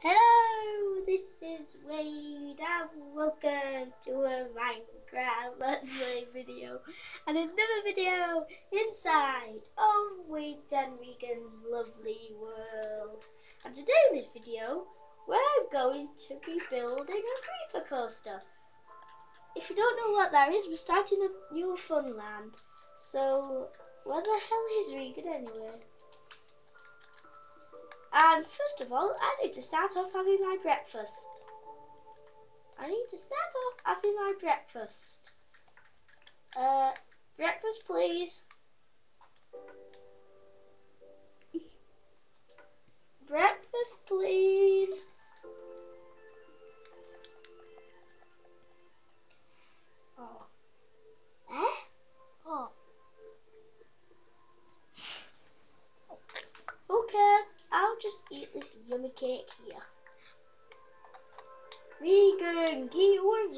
Hello, this is Wade and welcome to a Minecraft Let's Play video and another video inside of Wade and Regan's lovely world. And today in this video, we're going to be building a creeper coaster. If you don't know what that is, we're starting a new fun land. So, where the hell is Regan anyway? And first of all, I need to start off having my breakfast. I need to start off having my breakfast. Uh, breakfast please. breakfast please. Yummy cake here. Regan, get from